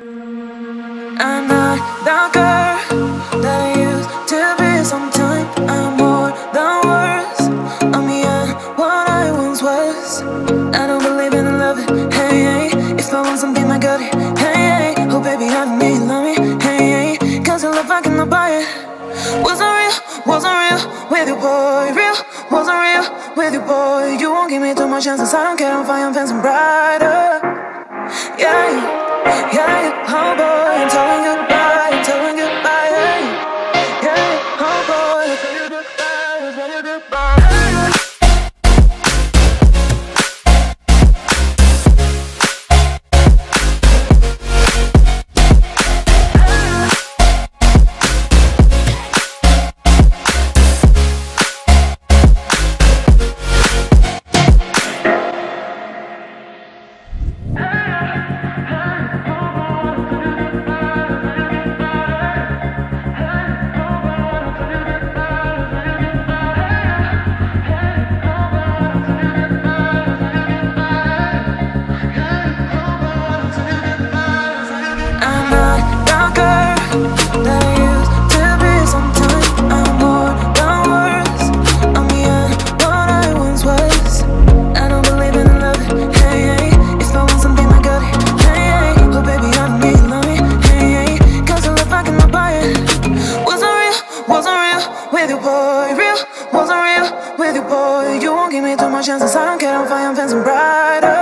not the girl that used to be. Sometimes I'm more than words. I'm beyond what I once was. I don't believe in love. Hey, hey. if I want something, I got it. Hey, hey. oh baby, I need love me. Hey, hey. cause your love I cannot buy it. Wasn't real, wasn't real with you, boy. Real, wasn't real with you, boy. You won't give me too much chances. I don't care. I'm fine, I'm fancy brighter. Yeah, yeah, with you, boy. Real, wasn't real with you, boy. You won't give me too much chances. I don't care. I'm fine, I'm fancy brighter.